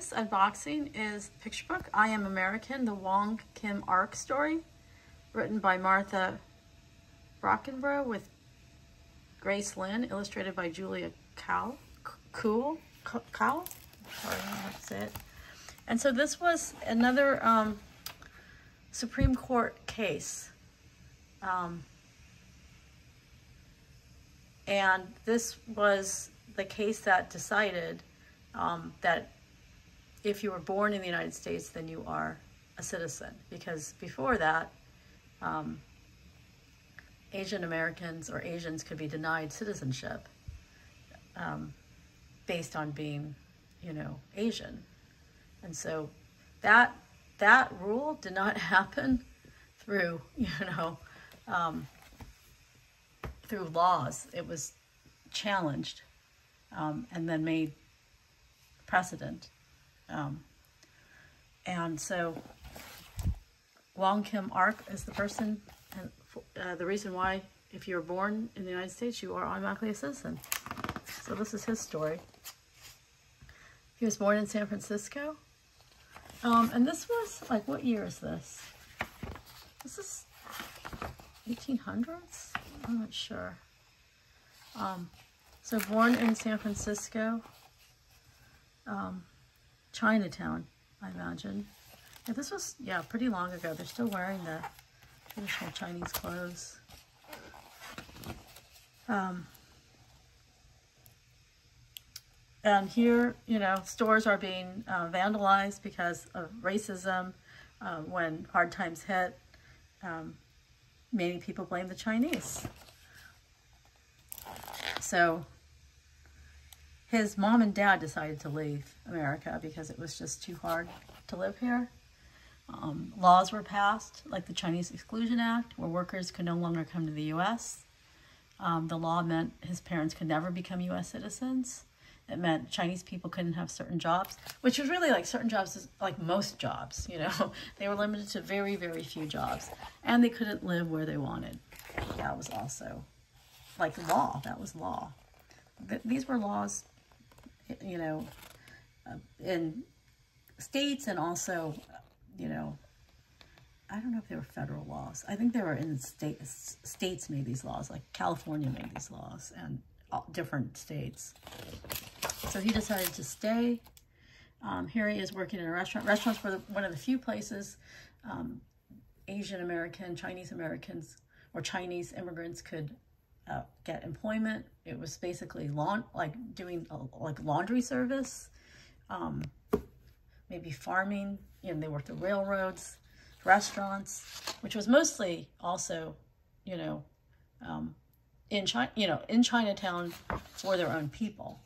This unboxing is picture book, I Am American, the Wong Kim Ark story, written by Martha Brockenbrough with Grace Lin, illustrated by Julia Kuo, Cool, Cow, sorry, say it. And so this was another um, Supreme Court case. Um, and this was the case that decided um, that if you were born in the United States, then you are a citizen. Because before that, um, Asian Americans or Asians could be denied citizenship um, based on being, you know, Asian. And so that that rule did not happen through, you know, um, through laws. It was challenged um, and then made precedent. Um, and so Wong Kim Ark is the person, and uh, the reason why if you're born in the United States, you are automatically a citizen. So this is his story. He was born in San Francisco. Um, and this was, like, what year is this? This is 1800s? I'm not sure. Um, so born in San Francisco, um, Chinatown, I imagine. Yeah, this was, yeah, pretty long ago. They're still wearing the traditional Chinese clothes. Um, and here, you know, stores are being uh, vandalized because of racism. Uh, when hard times hit, um, many people blame the Chinese. So his mom and dad decided to leave America because it was just too hard to live here. Um, laws were passed, like the Chinese Exclusion Act, where workers could no longer come to the U.S. Um, the law meant his parents could never become U.S. citizens. It meant Chinese people couldn't have certain jobs, which was really like certain jobs, like most jobs, you know. They were limited to very, very few jobs. And they couldn't live where they wanted. That was also like law. That was law. Th these were laws you know, in states and also, you know, I don't know if they were federal laws. I think they were in states. States made these laws, like California made these laws, and different states. So he decided to stay. Um, here he is working in a restaurant. Restaurants were the, one of the few places um, Asian American, Chinese Americans, or Chinese immigrants could uh, get employment. It was basically lawn, like doing a, like laundry service, um, maybe farming. You know, they worked at railroads, restaurants, which was mostly also, you know, um, in China, you know, in Chinatown for their own people.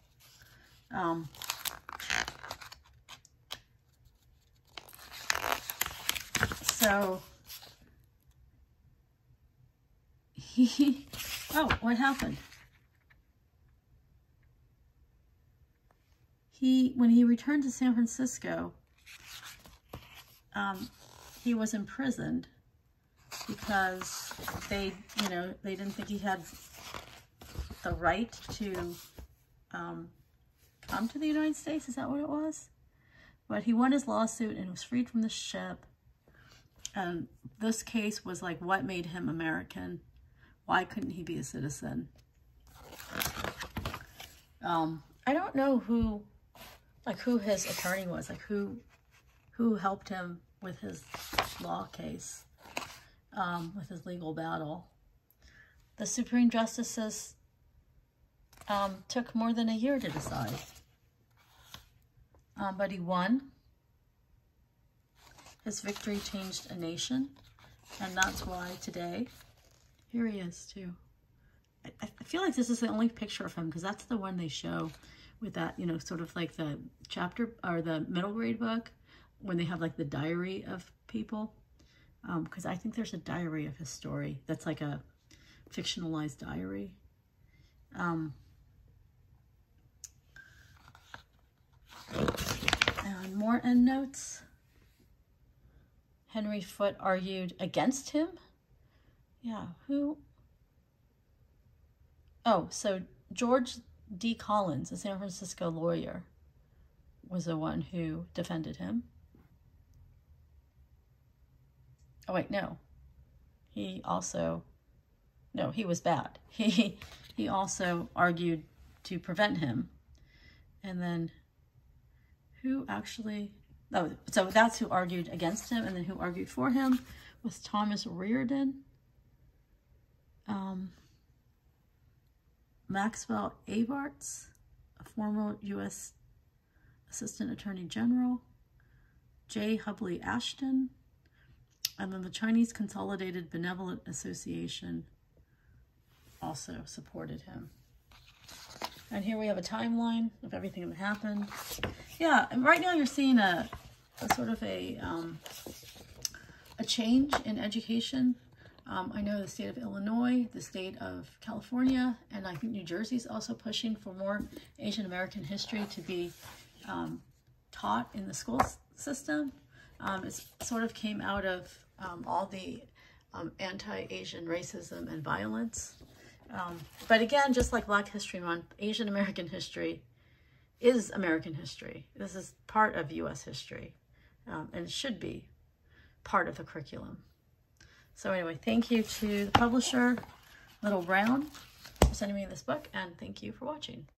Um, so he Oh, what happened? He, when he returned to San Francisco, um, he was imprisoned because they, you know, they didn't think he had the right to um, come to the United States. Is that what it was? But he won his lawsuit and was freed from the ship. And this case was like what made him American. Why couldn't he be a citizen? Um, I don't know who, like who his attorney was, like who, who helped him with his law case, um, with his legal battle. The Supreme Justices um, took more than a year to decide. Um, but he won. His victory changed a nation. And that's why today here he is too. I, I feel like this is the only picture of him because that's the one they show with that, you know, sort of like the chapter or the middle grade book when they have like the diary of people. Because um, I think there's a diary of his story that's like a fictionalized diary. Um, and more endnotes. Henry Foote argued against him yeah, who? Oh, so George D. Collins, a San Francisco lawyer, was the one who defended him. Oh, wait, no. He also, no, he was bad. He, he also argued to prevent him. And then who actually, oh, so that's who argued against him. And then who argued for him was Thomas Riordan. Um, Maxwell Evarts, a former U.S. Assistant Attorney General, J. Hubley Ashton, and then the Chinese Consolidated Benevolent Association also supported him. And here we have a timeline of everything that happened. Yeah, and right now you're seeing a, a sort of a, um, a change in education um, I know the state of Illinois, the state of California, and I think New Jersey is also pushing for more Asian American history to be um, taught in the school system. Um, it sort of came out of um, all the um, anti-Asian racism and violence. Um, but again, just like Black History Month, Asian American history is American history. This is part of U.S. history, and should be part of the curriculum. So anyway, thank you to the publisher, Little Brown, for sending me this book, and thank you for watching.